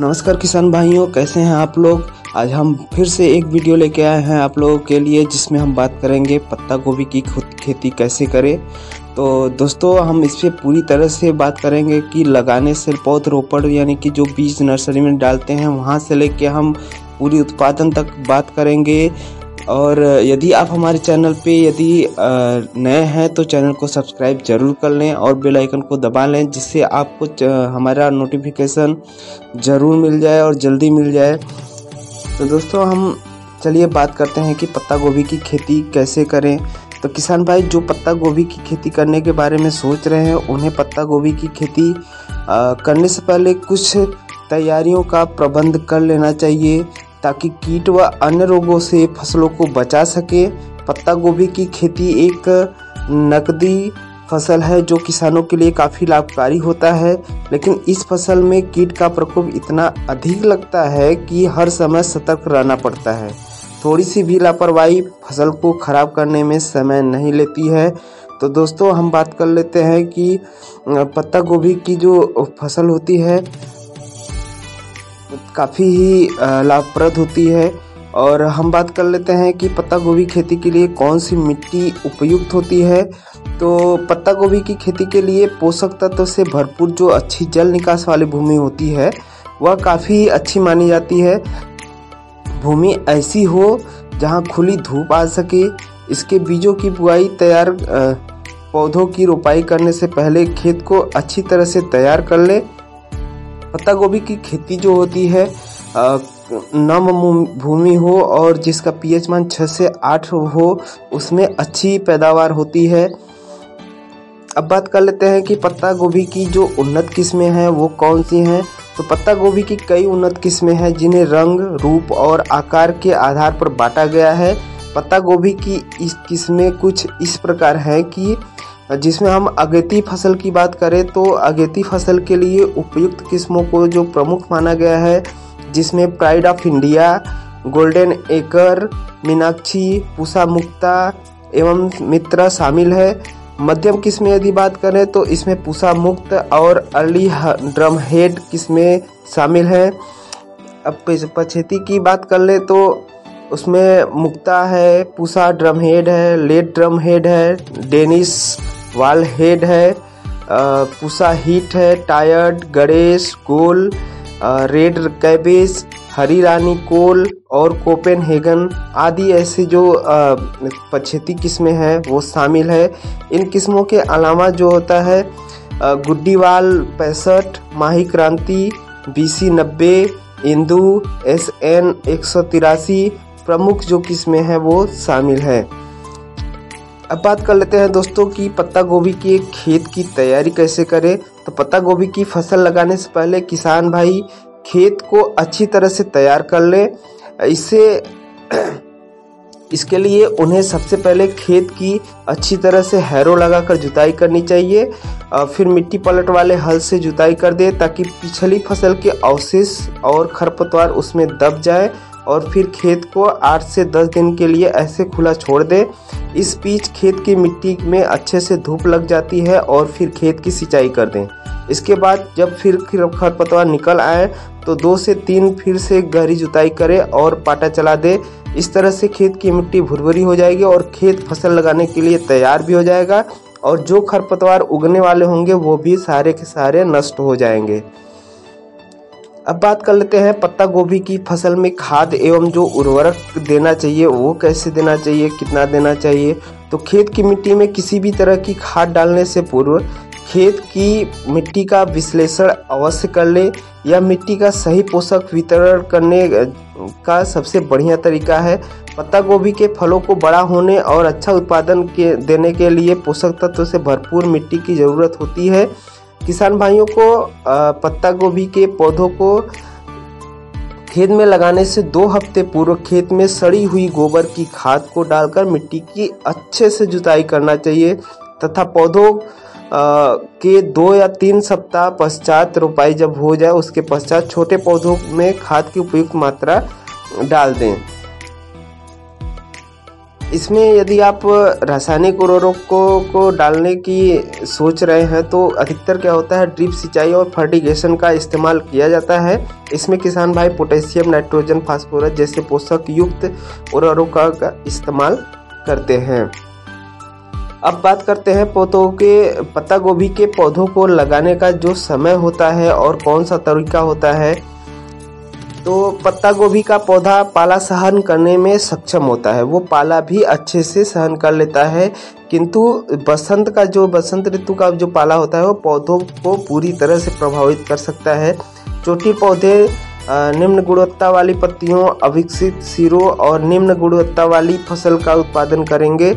नमस्कार किसान भाइयों, कैसे हैं आप लोग? आज हम फिर से एक वीडियो लेके आए हैं आप लोगों के लिए, जिसमें हम बात करेंगे पत्ता गोभी की खेती कैसे करें। तो दोस्तों, हम इस पर पूरी तरह से बात करेंगे कि लगाने से पौध रोपण यानी कि जो बीज नर्सरी में डालते हैं, वहाँ से लेके हम पूरी उत्पादन तक बात करेंगे। और यदि आप हमारे चैनल पे यदि नए हैं तो चैनल को सब्सक्राइब ज़रूर कर लें और बेल आइकन को दबा लें, जिससे आपको हमारा नोटिफिकेशन ज़रूर मिल जाए और जल्दी मिल जाए। तो दोस्तों, हम चलिए बात करते हैं कि पत्ता गोभी की खेती कैसे करें। तो किसान भाई, जो पत्ता गोभी की खेती करने के बारे में सोच रहे हैं, उन्हें पत्ता गोभी की खेती करने से पहले कुछ तैयारियों का प्रबंध कर लेना चाहिए। ताकि कीट व अन्य रोगों से फ़सलों को बचा सके। पत्ता गोभी की खेती एक नकदी फ़सल है जो किसानों के लिए काफ़ी लाभकारी होता है, लेकिन इस फ़सल में कीट का प्रकोप इतना अधिक लगता है कि हर समय सतर्क रहना पड़ता है। थोड़ी सी भी लापरवाही फ़सल को ख़राब करने में समय नहीं लेती है। तो दोस्तों, हम बात कर लेते हैं कि पत्ता गोभी की जो फ़सल होती है काफ़ी ही लाभप्रद होती है। और हम बात कर लेते हैं कि पत्ता गोभी खेती के लिए कौन सी मिट्टी उपयुक्त होती है। तो पत्ता गोभी की खेती के लिए पोषक तत्व से भरपूर जो अच्छी जल निकास वाली भूमि होती है, वह काफ़ी अच्छी मानी जाती है। भूमि ऐसी हो जहाँ खुली धूप आ सके, इसके बीजों की बुआई तैयार पौधों की रोपाई करने से पहले खेत को अच्छी तरह से तैयार कर ले। पत्ता गोभी की खेती जो होती है नम भूमि हो और जिसका पीएच मान छः से आठ हो, उसमें अच्छी पैदावार होती है। अब बात कर लेते हैं कि पत्ता गोभी की जो उन्नत किस्में हैं, वो कौन सी हैं? तो पत्ता गोभी की कई उन्नत किस्में हैं, जिन्हें रंग, रूप और आकार के आधार पर बांटा गया है। पत्ता गोभी की इस किस्में कुछ इस प्रकार हैं कि जिसमें हम अगेती फ़सल की बात करें तो अगेती फ़सल के लिए उपयुक्त किस्मों को जो प्रमुख माना गया है, जिसमें pride of India golden acre Meenakshi Pusa Mukta एवं मित्रा शामिल है। मध्यम किस्में यदि बात करें तो इसमें पूसा मुक्त और अर्ली ड्रम हेड किस्में शामिल हैं। अब पछेती की बात कर ले तो उसमें मुक्ता है, पूसा ड्रम हेड है लेड ड्रम हेड है डेनिस वाल हेड है पूसा हीट है टायर्ड गणेश गोल रेड कैबेज हरी रानी कोल और कोपेन हेगन आदि ऐसे जो पछेती किस्में हैं, वो शामिल है। इन किस्मों के अलावा जो होता है गुड्डीवाल पैंसठ माही क्रांति बी सी नब्बे इंदू एस एन एक सौ तिरासी प्रमुख जो किस्में हैं, वो शामिल है। अब बात कर लेते हैं दोस्तों कि पत्ता गोभी की खेत की तैयारी कैसे करें। तो पत्ता गोभी की फ़सल लगाने से पहले किसान भाई खेत को अच्छी तरह से तैयार कर ले। इससे इसके लिए उन्हें सबसे पहले खेत की अच्छी तरह से हैरो लगाकर जुताई करनी चाहिए। फिर मिट्टी पलट वाले हल से जुताई कर दे ताकि पिछली फ़सल के अवशेष और खरपतवार उसमें दब जाए। और फिर खेत को 8 से 10 दिन के लिए ऐसे खुला छोड़ दे। इस बीच खेत की मिट्टी में अच्छे से धूप लग जाती है और फिर खेत की सिंचाई कर दें। इसके बाद जब फिर खरपतवार निकल आए तो दो से तीन फिर से गहरी जुताई करें और पाटा चला दे। इस तरह से खेत की मिट्टी भुरभुरी हो जाएगी और खेत फ़सल लगाने के लिए तैयार भी हो जाएगा और जो खरपतवार उगने वाले होंगे, वो भी सारे के सारे नष्ट हो जाएँगे। अब बात कर लेते हैं पत्ता गोभी की फ़सल में खाद एवं जो उर्वरक देना चाहिए, वो कैसे देना चाहिए, कितना देना चाहिए? तो खेत की मिट्टी में किसी भी तरह की खाद डालने से पूर्व खेत की मिट्टी का विश्लेषण अवश्य कर ले या मिट्टी का सही पोषक वितरण करने का सबसे बढ़िया तरीका है। पत्ता गोभी के फलों को बड़ा होने और अच्छा उत्पादन के, देने के लिए पोषक तत्व से भरपूर मिट्टी की ज़रूरत होती है। किसान भाइयों को पत्ता गोभी के पौधों को खेत में लगाने से दो हफ़्ते पूर्व खेत में सड़ी हुई गोबर की खाद को डालकर मिट्टी की अच्छे से जुताई करना चाहिए तथा पौधों के दो या तीन सप्ताह पश्चात रोपाई जब हो जाए, उसके पश्चात छोटे पौधों में खाद की उपयुक्त मात्रा डाल दें। इसमें यदि आप रासायनिक उर्वरकों को डालने की सोच रहे हैं तो अधिकतर क्या होता है, ड्रिप सिंचाई और फर्टिगेशन का इस्तेमाल किया जाता है। इसमें किसान भाई पोटेशियम, नाइट्रोजन, फास्फोरस जैसे पोषक युक्त उर्वरकों का इस्तेमाल करते हैं। अब बात करते हैं पौधों के पत्ता गोभी के पौधों को लगाने का जो समय होता है और कौन सा तरीका होता है। तो पत्ता गोभी का पौधा पाला सहन करने में सक्षम होता है। वो पाला भी अच्छे से सहन कर लेता है, किंतु बसंत का जो, बसंत ऋतु का जो पाला होता है, वो पौधों को पूरी तरह से प्रभावित कर सकता है। चोटी पौधे निम्न गुणवत्ता वाली पत्तियों, अविकसित सिरों और निम्न गुणवत्ता वाली फ़सल का उत्पादन करेंगे।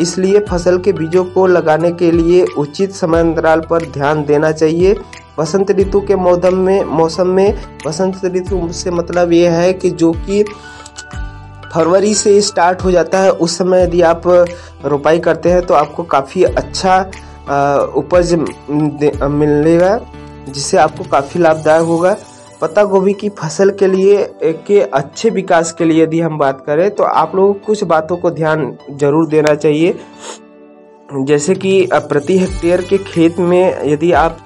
इसलिए फ़सल के बीजों को लगाने के लिए उचित समय अंतराल पर ध्यान देना चाहिए। बसंत ऋतु के मौसम में मौसम में बसंत ऋतु से मतलब ये है कि जो कि फरवरी से स्टार्ट हो जाता है, उस समय यदि आप रोपाई करते हैं तो आपको काफ़ी अच्छा उपज मिलेगा, जिससे आपको काफ़ी लाभदायक होगा। पत्ता गोभी की फ़सल के लिए, के अच्छे विकास के लिए यदि हम बात करें तो आप लोगों को कुछ बातों को ध्यान ज़रूर देना चाहिए। जैसे कि प्रति हेक्टेयर के खेत में यदि आप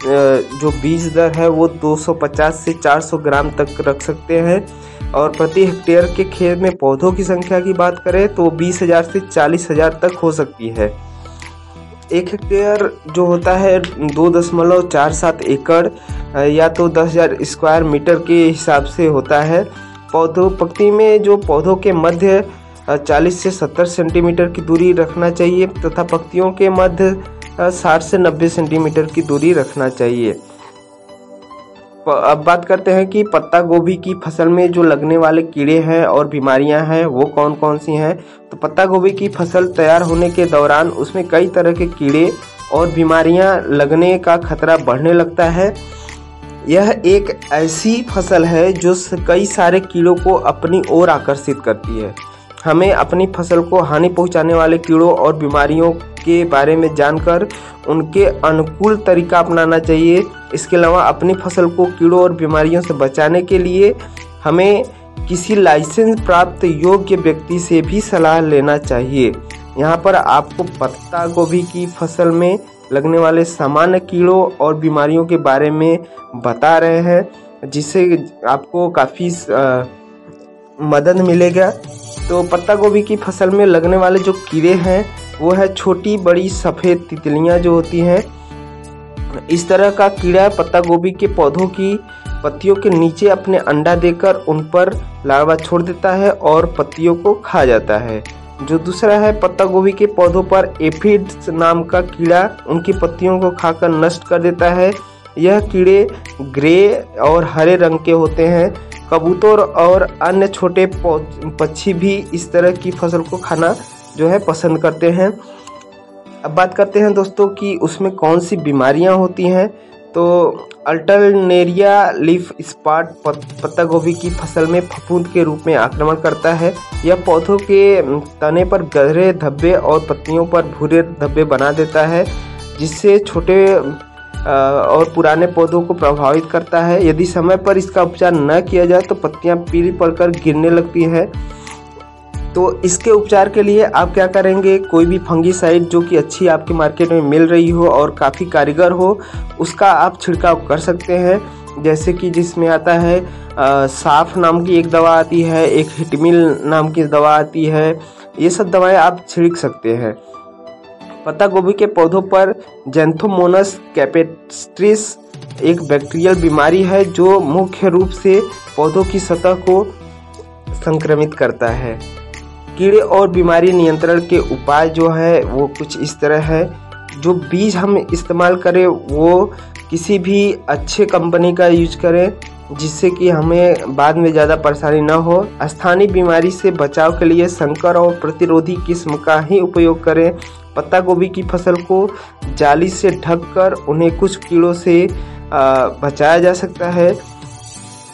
जो बीज दर है वो 250 से 400 ग्राम तक रख सकते हैं और प्रति हेक्टेयर के खेत में पौधों की संख्या की बात करें तो बीस हज़ार से चालीस हज़ार तक हो सकती है। एक हेक्टेयर जो होता है दो दशमलव चार सात एकड़ या तो दस हज़ार स्क्वायर मीटर के हिसाब से होता है। पौधों पक्ति में जो पौधों के मध्य 40 से 70 सेंटीमीटर की दूरी रखना चाहिए तथा पत्तियों के मध्य 60 से 90 सेंटीमीटर की दूरी रखना चाहिए। अब बात करते हैं कि पत्ता गोभी की फ़सल में जो लगने वाले कीड़े हैं और बीमारियाँ हैं, वो कौन कौन सी हैं? तो पत्ता गोभी की फ़सल तैयार होने के दौरान उसमें कई तरह के कीड़े और बीमारियाँ लगने का खतरा बढ़ने लगता है। यह एक ऐसी फ़सल है जो कई सारे कीड़ों को अपनी ओर आकर्षित करती है। हमें अपनी फ़सल को हानि पहुँचाने वाले कीड़ों और बीमारियों के बारे में जानकर उनके अनुकूल तरीका अपनाना चाहिए। इसके अलावा अपनी फ़सल को कीड़ों और बीमारियों से बचाने के लिए हमें किसी लाइसेंस प्राप्त योग्य व्यक्ति से भी सलाह लेना चाहिए। यहाँ पर आपको पत्ता गोभी की फ़सल में लगने वाले सामान्य कीड़ों और बीमारियों के बारे में बता रहे हैं, जिससे आपको काफ़ी मदद मिलेगा। तो पत्ता गोभी की फ़सल में लगने वाले जो कीड़े हैं, वो है छोटी, बड़ी, सफ़ेद तितलियाँ जो होती हैं। इस तरह का कीड़ा पत्ता गोभी के पौधों की पत्तियों के नीचे अपने अंडा देकर उन पर लार्वा छोड़ देता है और पत्तियों को खा जाता है। जो दूसरा है, पत्ता गोभी के पौधों पर एफिड्स नाम का कीड़ा उनकी पत्तियों को खाकर नष्ट कर देता है। यह कीड़े ग्रे और हरे रंग के होते हैं। कबूतर और अन्य छोटे पक्षी भी इस तरह की फ़सल को खाना जो है पसंद करते हैं। अब बात करते हैं दोस्तों कि उसमें कौन सी बीमारियाँ होती हैं। तो अल्टरनेरिया लीफ स्पाट पत्ता गोभी की फ़सल में फफूंद के रूप में आक्रमण करता है। यह पौधों के तने पर गहरे धब्बे और पत्तियों पर भूरे धब्बे बना देता है, जिससे छोटे और पुराने पौधों को प्रभावित करता है। यदि समय पर इसका उपचार न किया जाए तो पत्तियाँ पीली पड़कर गिरने लगती हैं। तो इसके उपचार के लिए आप क्या करेंगे? कोई भी फंगीसाइड जो कि अच्छी आपके मार्केट में मिल रही हो और काफ़ी कारीगर हो उसका आप छिड़काव कर सकते हैं। जैसे कि जिसमें आता है आ, साफ़ नाम की एक दवा आती है एक हिटमिल नाम की दवा आती है। ये सब दवाएँ आप छिड़क सकते हैं। पत्ता गोभी के पौधों पर जेंथोमोनस कैपेस्ट्रिस एक बैक्टीरियल बीमारी है जो मुख्य रूप से पौधों की सतह को संक्रमित करता है। कीड़े और बीमारी नियंत्रण के उपाय जो है, वो कुछ इस तरह है। जो बीज हम इस्तेमाल करें, वो किसी भी अच्छे कंपनी का यूज़ करें, जिससे कि हमें बाद में ज़्यादा परेशानी न हो। स्थानीय बीमारी से बचाव के लिए संकर और प्रतिरोधी किस्म का ही उपयोग करें। पत्ता गोभी की फ़सल को जाली से ढककर उन्हें कुछ कीड़ों से बचाया जा सकता है।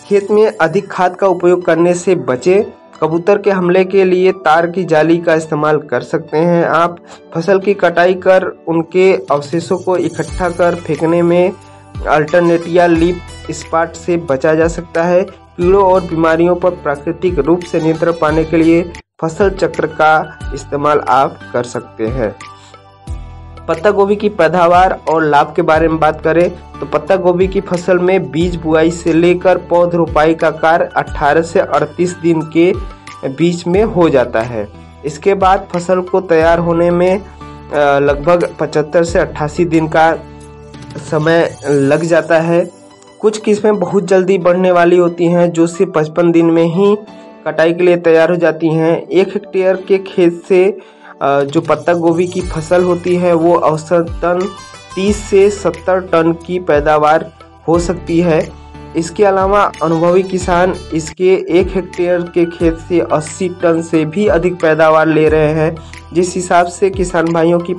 खेत में अधिक खाद का उपयोग करने से बचे कबूतर के हमले के लिए तार की जाली का इस्तेमाल कर सकते हैं। आप फ़सल की कटाई कर उनके अवशेषों को इकट्ठा कर फेंकने में अल्टरनेटिया लीप स्पाट से बचा जा सकता है। कीड़ों और बीमारियों पर प्राकृतिक रूप से नियंत्रण पाने के लिए फ़सल चक्र का इस्तेमाल आप कर सकते हैं। पत्ता गोभी की पैदावार और लाभ के बारे में बात करें तो पत्ता गोभी की फ़सल में बीज बुआई से लेकर पौध रोपाई का कार्य 18 से 38 दिन के बीच में हो जाता है। इसके बाद फ़सल को तैयार होने में लगभग 75 से 88 दिन का समय लग जाता है। कुछ किस्में बहुत जल्दी बढ़ने वाली होती हैं, जो सिर्फ़ पचपन दिन में ही कटाई के लिए तैयार हो जाती हैं। एक हेक्टेयर के खेत से जो पत्ता गोभी की फ़सल होती है, वो औसतन 30 से 70 टन की पैदावार हो सकती है। इसके अलावा अनुभवी किसान इसके एक हेक्टेयर के खेत से 80 टन से भी अधिक पैदावार ले रहे हैं। जिस हिसाब से किसान भाइयों की